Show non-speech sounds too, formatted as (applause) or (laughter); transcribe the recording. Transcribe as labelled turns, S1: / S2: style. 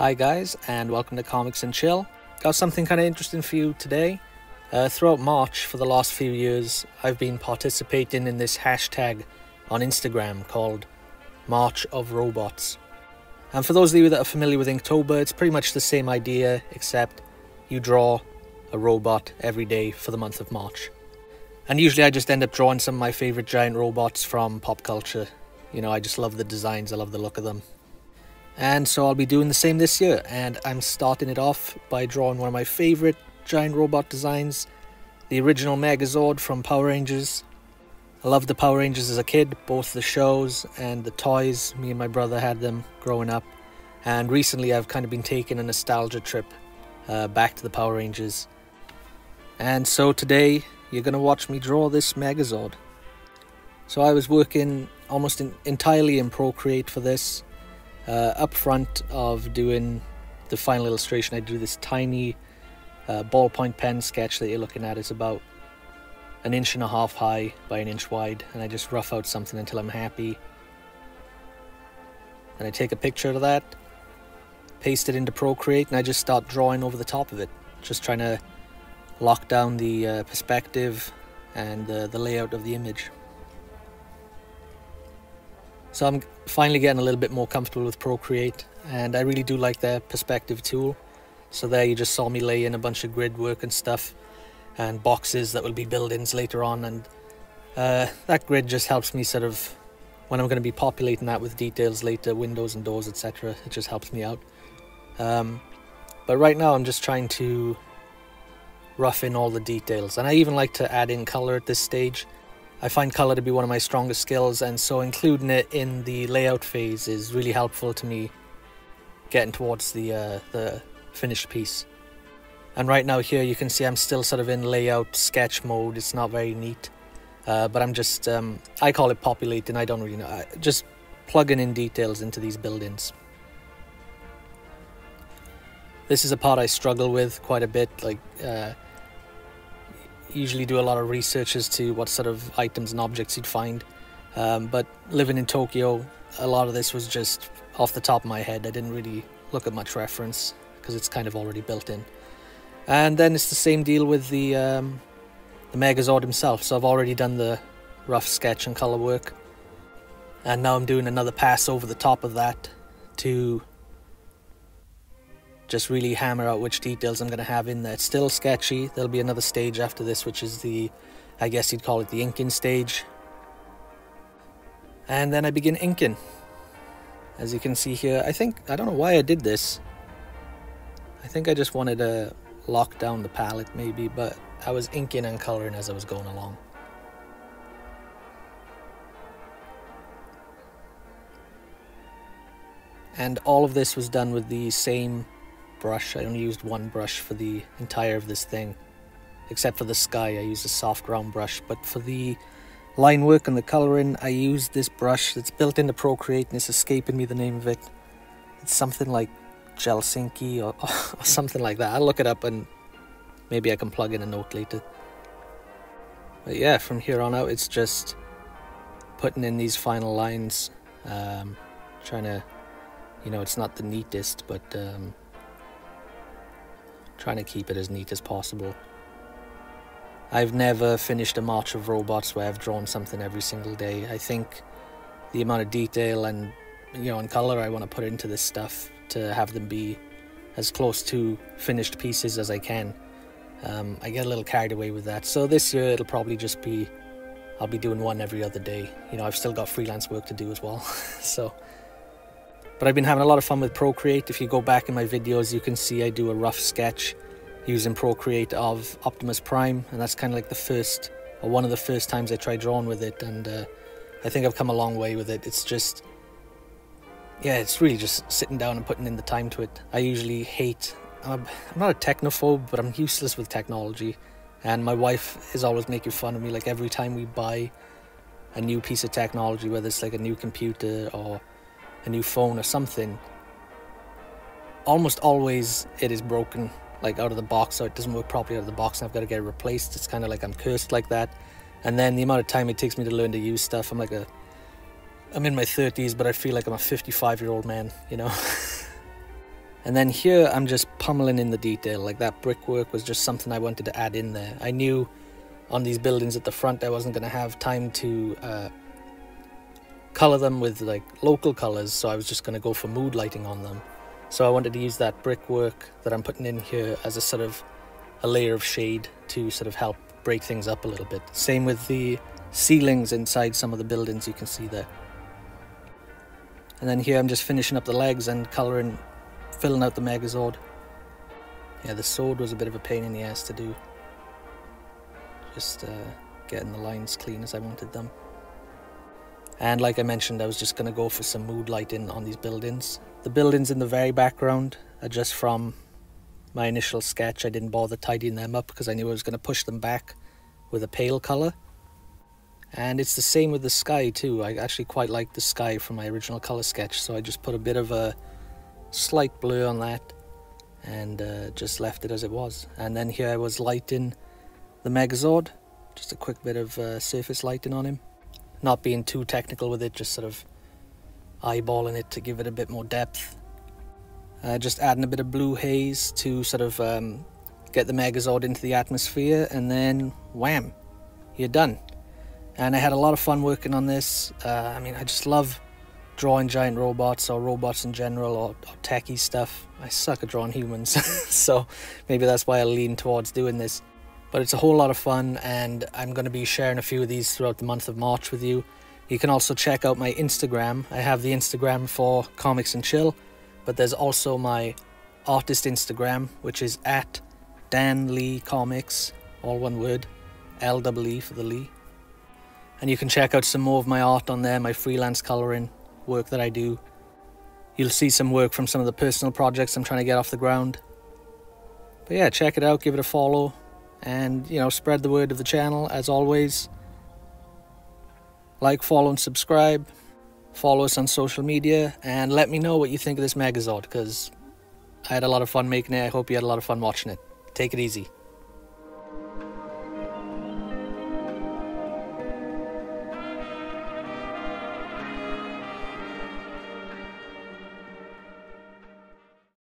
S1: Hi, guys, and welcome to Comix and Chill. Got something kind of interesting for you today. Uh, throughout March, for the last few years, I've been participating in this hashtag on Instagram called March of Robots. And for those of you that are familiar with Inktober, it's pretty much the same idea, except you draw a robot every day for the month of March. And usually I just end up drawing some of my favourite giant robots from pop culture. You know, I just love the designs, I love the look of them. And so I'll be doing the same this year, and I'm starting it off by drawing one of my favourite giant robot designs, the original Megazord from Power Rangers. I loved the Power Rangers as a kid, both the shows and the toys. Me and my brother had them growing up. And recently I've kind of been taking a nostalgia trip uh, back to the Power Rangers. And so today you're going to watch me draw this Megazord. So I was working almost in, entirely in Procreate for this uh, up front of doing the final illustration, I do this tiny uh, ballpoint pen sketch that you're looking at. It's about an inch and a half high by an inch wide, and I just rough out something until I'm happy. And I take a picture of that, paste it into Procreate, and I just start drawing over the top of it, just trying to lock down the uh, perspective and the layout of the image. So I'm finally getting a little bit more comfortable with Procreate and I really do like their perspective tool. So there you just saw me lay in a bunch of grid work and stuff and boxes that will be buildings later on and uh, that grid just helps me sort of when I'm going to be populating that with details later, windows and doors etc. It just helps me out. Um, but right now I'm just trying to rough in all the details and I even like to add in color at this stage I find color to be one of my strongest skills and so including it in the layout phase is really helpful to me getting towards the uh, the finished piece. And right now here you can see I'm still sort of in layout sketch mode. It's not very neat, uh, but I'm just um, I call it populating. I don't really know. I, just plugging in details into these buildings. This is a part I struggle with quite a bit. Like. Uh, usually do a lot of research as to what sort of items and objects you'd find. Um, but living in Tokyo, a lot of this was just off the top of my head. I didn't really look at much reference because it's kind of already built in. And then it's the same deal with the um, the Megazord himself. So I've already done the rough sketch and color work, and now I'm doing another pass over the top of that to just really hammer out which details I'm going to have in there. It's still sketchy. There'll be another stage after this, which is the, I guess you'd call it the inking stage. And then I begin inking. As you can see here, I think, I don't know why I did this. I think I just wanted to lock down the palette maybe, but I was inking and coloring as I was going along. And all of this was done with the same brush. I only used one brush for the entire of this thing. Except for the sky, I used a soft round brush. But for the line work and the colouring, I used this brush that's built into Procreate and it's escaping me the name of it. It's something like Gelsinki or, (laughs) or something like that. I'll look it up and maybe I can plug in a note later. But yeah, from here on out, it's just putting in these final lines. Um, trying to, you know, it's not the neatest, but um, trying to keep it as neat as possible. I've never finished a march of robots where I've drawn something every single day. I think the amount of detail and you know and color I want to put into this stuff to have them be as close to finished pieces as I can. Um, I get a little carried away with that. So this year it'll probably just be I'll be doing one every other day. You know, I've still got freelance work to do as well. (laughs) so but I've been having a lot of fun with Procreate. If you go back in my videos, you can see I do a rough sketch using Procreate of Optimus Prime, and that's kind of like the first, or one of the first times I tried drawing with it, and uh, I think I've come a long way with it. It's just, yeah, it's really just sitting down and putting in the time to it. I usually hate, I'm, I'm not a technophobe, but I'm useless with technology, and my wife is always making fun of me, like every time we buy a new piece of technology, whether it's like a new computer or a new phone or something, almost always it is broken like out of the box so it doesn't work properly out of the box and I've got to get it replaced. It's kind of like I'm cursed like that. And then the amount of time it takes me to learn to use stuff, I'm like a, I'm in my 30s, but I feel like I'm a 55 year old man, you know? (laughs) And then here I'm just pummeling in the detail, like that brickwork was just something I wanted to add in there. I knew on these buildings at the front I wasn't going to have time to uh, color them with like local colors, so I was just going to go for mood lighting on them. So I wanted to use that brickwork that I'm putting in here as a sort of a layer of shade to sort of help break things up a little bit. Same with the ceilings inside some of the buildings you can see there. And then here I'm just finishing up the legs and colouring, filling out the Megazord. Yeah, the sword was a bit of a pain in the ass to do. Just uh, getting the lines clean as I wanted them. And like I mentioned, I was just going to go for some mood lighting on these buildings. The buildings in the very background are just from my initial sketch. I didn't bother tidying them up because I knew I was going to push them back with a pale colour. And it's the same with the sky too. I actually quite like the sky from my original colour sketch, so I just put a bit of a slight blur on that and uh, just left it as it was. And then here I was lighting the Megazord, just a quick bit of uh, surface lighting on him. Not being too technical with it, just sort of eyeballing it to give it a bit more depth. Uh, just adding a bit of blue haze to sort of um, get the Megazord into the atmosphere, and then wham, you're done and I had a lot of fun working on this. Uh, I mean, I just love drawing giant robots or robots in general or, or techie stuff. I suck at drawing humans, (laughs) so maybe that's why I lean towards doing this. But it's a whole lot of fun, and I'm going to be sharing a few of these throughout the month of March with you. You can also check out my Instagram. I have the Instagram for Comix and Chill, but there's also my artist Instagram, which is at Dan Lee Comics, all one word, L W E for the Lee and you can check out some more of my art on there, my freelance colouring work that I do. You'll see some work from some of the personal projects I'm trying to get off the ground. But yeah, check it out, give it a follow, and you know, spread the word of the channel as always. Like, follow, and subscribe. Follow us on social media, and let me know what you think of this Megazord, because I had a lot of fun making it. I hope you had a lot of fun watching it. Take it easy.